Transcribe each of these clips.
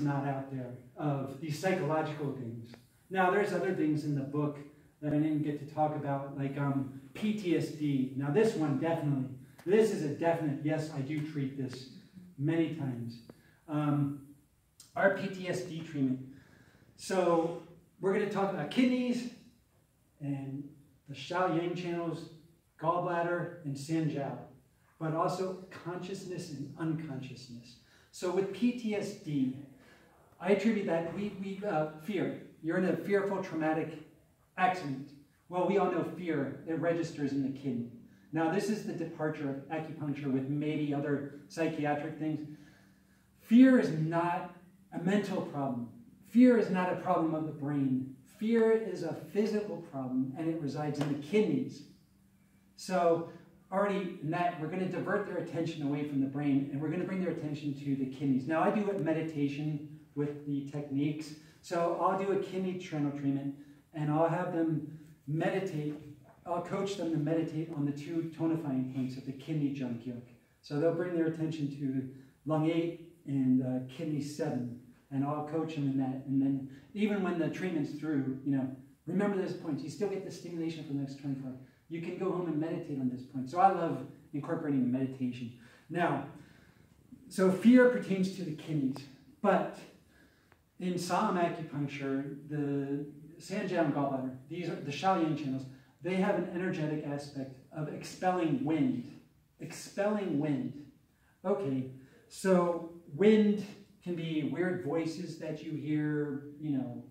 not out there of these psychological things. Now, there's other things in the book that I didn't get to talk about, like um, PTSD. Now, this one definitely, this is a definite, yes, I do treat this many times. Um, our PTSD treatment. So, we're going to talk about kidneys and the Xiao Yang channels, gallbladder, and Sanjiao, but also consciousness and unconsciousness. So, with PTSD, I attribute that we, we uh, fear. You're in a fearful, traumatic accident. Well, we all know fear, it registers in the kidney. Now, this is the departure of acupuncture with maybe other psychiatric things. Fear is not a mental problem. Fear is not a problem of the brain. Fear is a physical problem, and it resides in the kidneys. So, already in that, we're going to divert their attention away from the brain, and we're going to bring their attention to the kidneys. Now, I do meditation with the techniques. So, I'll do a kidney channel treatment and I'll have them meditate. I'll coach them to meditate on the two tonifying points of the kidney jungguk. So they'll bring their attention to lung 8 and uh, kidney 7, and I'll coach them in that. And then even when the treatment's through, you know, remember those points. You still get the stimulation for the next 24 hours. You can go home and meditate on this point. So I love incorporating meditation. Now, so fear pertains to the kidneys, but in Saam acupuncture, the Sanjiao and gallbladder, these are the Xiaoyang channels, they have an energetic aspect of expelling wind. Expelling wind. Okay, so wind can be weird voices that you hear, you know,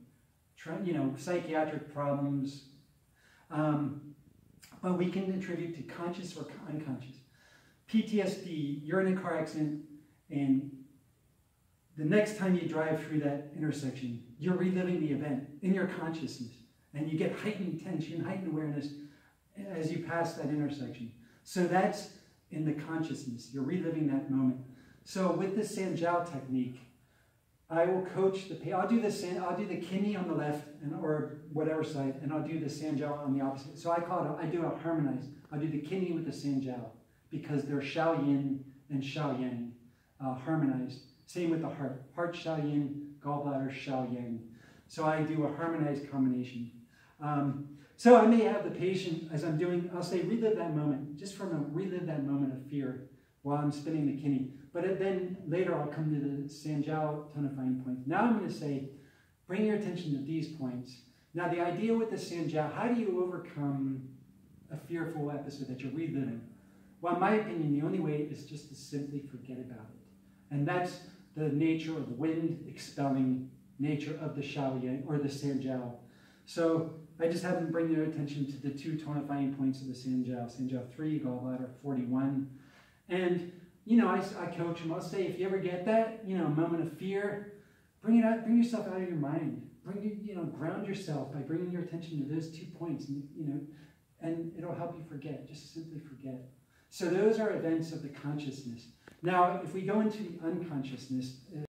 you know, psychiatric problems. Um, but we can attribute to conscious or unconscious. PTSD, a car accident and the next time you drive through that intersection, you're reliving the event in your consciousness. And you get heightened tension, heightened awareness as you pass that intersection. So that's in the consciousness. You're reliving that moment. So with the Sanjiao technique, I will coach the pain. I'll do the san, I'll do the kidney on the left and or whatever side, and I'll do the Sanjiao on the opposite. So I call it. I do a harmonized. I'll do the kidney with the Sanjiao because they're Xiao Yin and Xiao Yang uh, harmonized. Same with the heart. Heart Xiao Yin, gallbladder Xiao Yang. So I do a harmonized combination. Um, so I may have the patient, as I'm doing, I'll say, relive that moment, just from a moment, relive that moment of fear while I'm spinning the kidney. But then later I'll come to the Sanjiao tonifying point. Now I'm going to say, bring your attention to these points. Now the idea with the Sanjiao, how do you overcome a fearful episode that you're reliving? Well, in my opinion, the only way is just to simply forget about it. And that's the nature of wind expelling nature of the Xiaoyang or the Sanjiao. So I just have them bring their attention to the two tonifying points of the Sanjiao, Sanjiao 3, gallbladder 41. And, you know, I, I coach them. I'll say, if you ever get that, you know, moment of fear, bring it out, bring yourself out of your mind. Bring you, you know, ground yourself by bringing your attention to those two points, and, you know, and it'll help you forget. Just simply forget. So those are events of the consciousness. Now, if we go into the unconsciousness, uh,